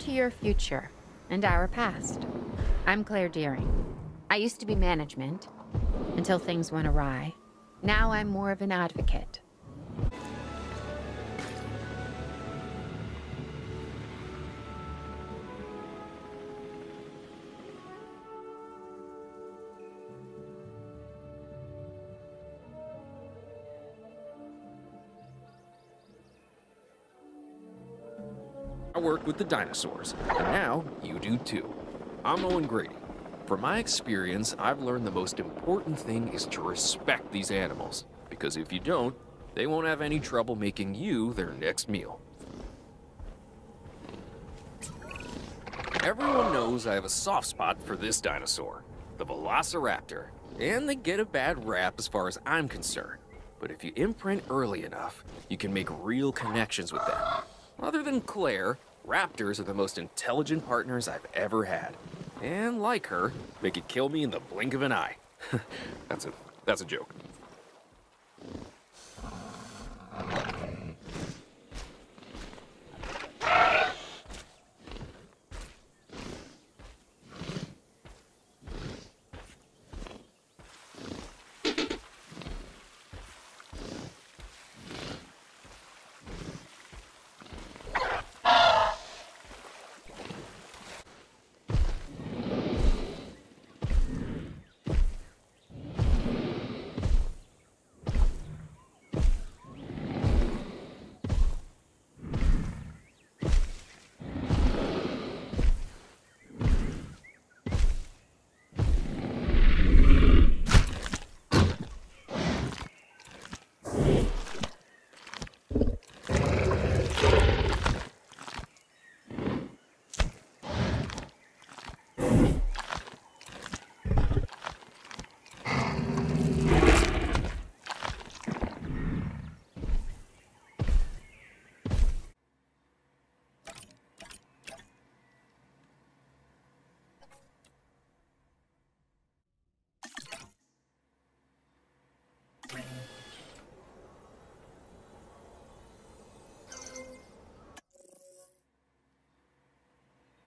To your future and our past. I'm Claire Dearing. I used to be management until things went awry. Now I'm more of an advocate. I worked with the dinosaurs, and now you do too. I'm Owen Grady. From my experience, I've learned the most important thing is to respect these animals, because if you don't, they won't have any trouble making you their next meal. Everyone knows I have a soft spot for this dinosaur, the Velociraptor, and they get a bad rap as far as I'm concerned. But if you imprint early enough, you can make real connections with them. Other than Claire, raptors are the most intelligent partners I've ever had. And like her, they could kill me in the blink of an eye. that's a that's a joke.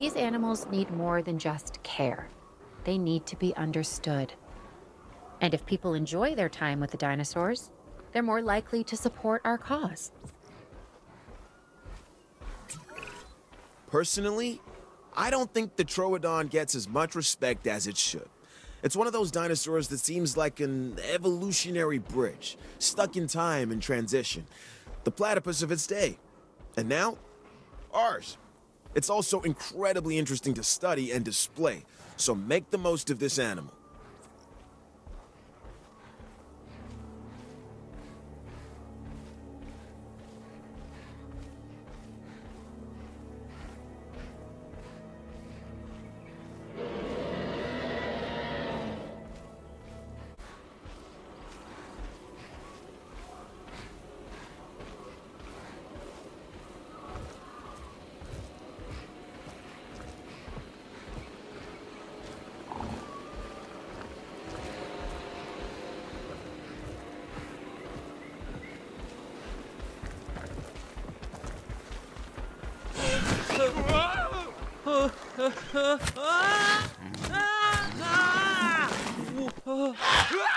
These animals need more than just care. They need to be understood. And if people enjoy their time with the dinosaurs, they're more likely to support our cause. Personally, I don't think the Troodon gets as much respect as it should. It's one of those dinosaurs that seems like an evolutionary bridge, stuck in time and transition. The platypus of its day. And now, ours. It's also incredibly interesting to study and display, so make the most of this animal. 으아! 으아! 으아! 으아!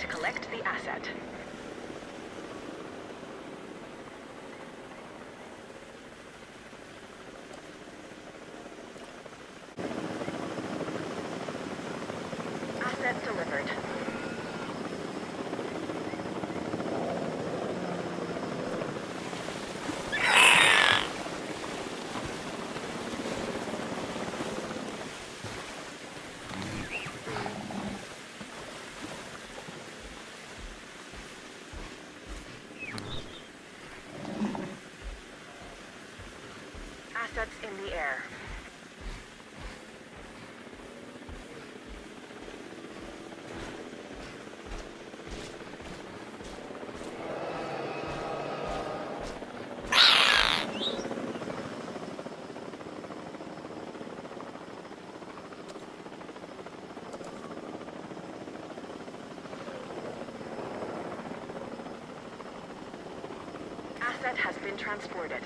To collect the asset. Asset delivered. Assets in air. Asset has been transported.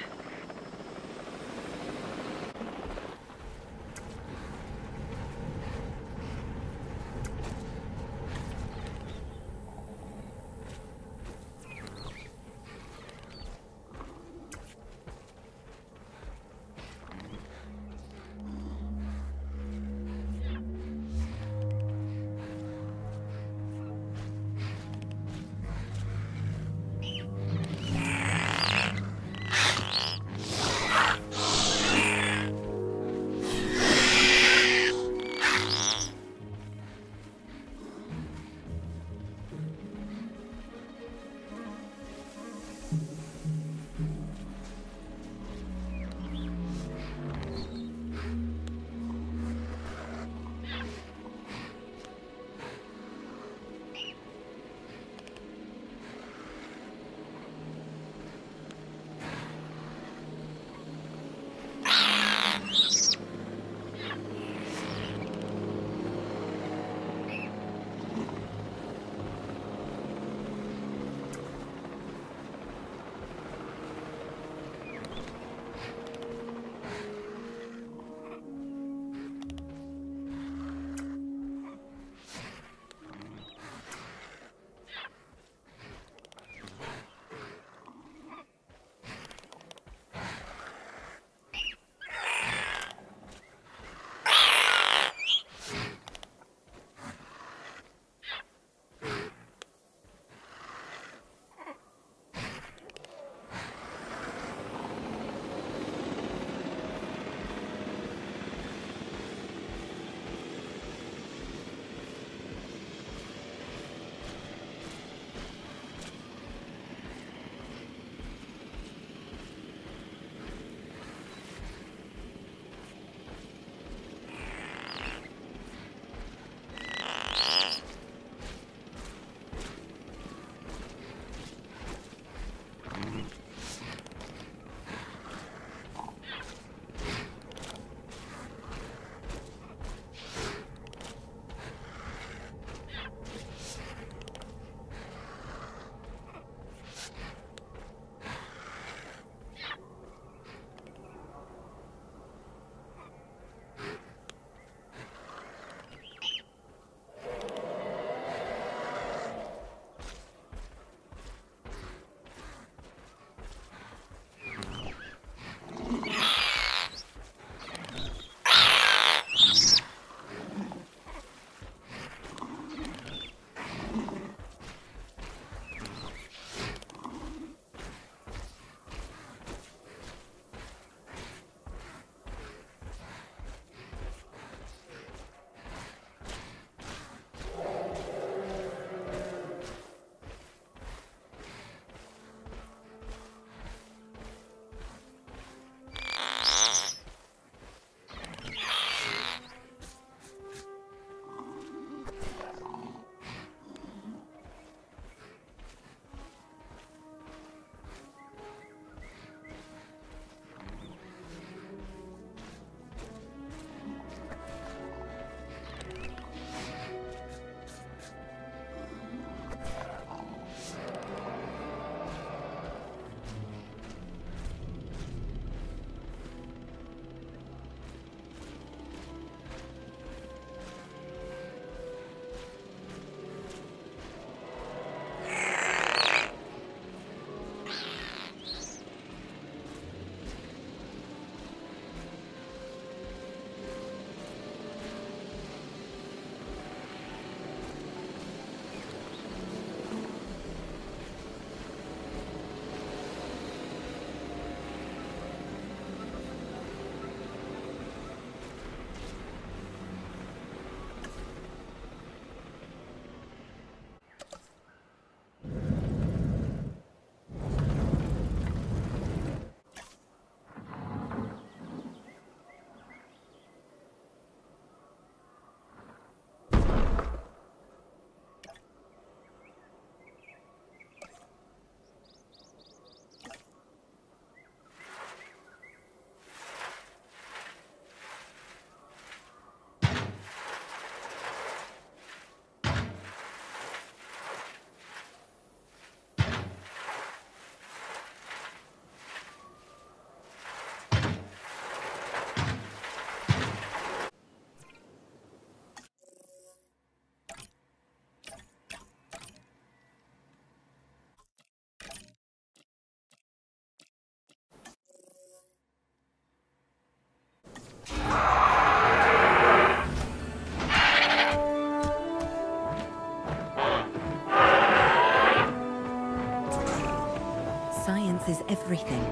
Everything.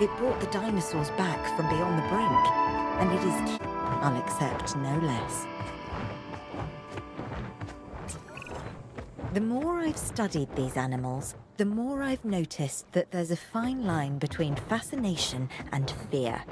It brought the dinosaurs back from beyond the brink, and it is... I'll accept no less. The more I've studied these animals, the more I've noticed that there's a fine line between fascination and fear.